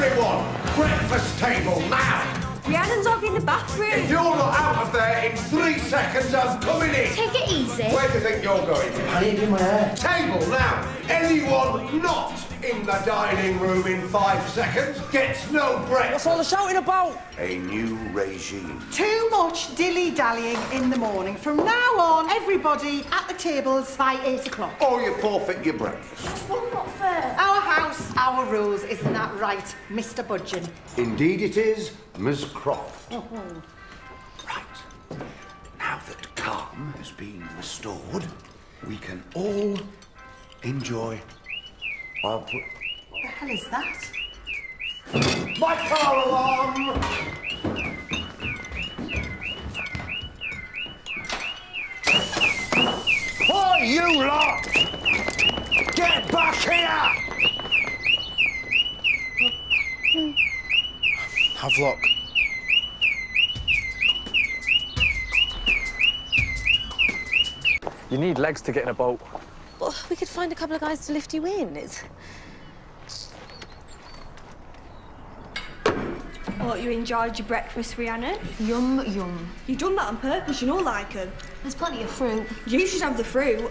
Everyone, breakfast table now. Rhiannon's hogging the bathroom. If you're not out of there in three seconds, I'm coming in. Take it easy. Where do you think you're going? I need in my hair. Table now. Anyone not in the dining room in five seconds gets no breakfast. What's all the shouting about? A new regime. Too much dilly-dallying in the morning. From now on, everybody at the tables by eight o'clock. Or you forfeit your breakfast. One not fair. Our house, our rules. Isn't that right, Mr. Budgen? Indeed it is, Miss Croft. Oh, oh. Right. Now that calm has been restored, we can all enjoy our... What the hell is that? My car alarm! Havelock. You need legs to get in a boat. Well, we could find a couple of guys to lift you in. It's... Thought you enjoyed your breakfast, Rhiannon. Yum, yum. You done that on purpose, you know, like 'em. There's plenty of fruit. You should have the fruit.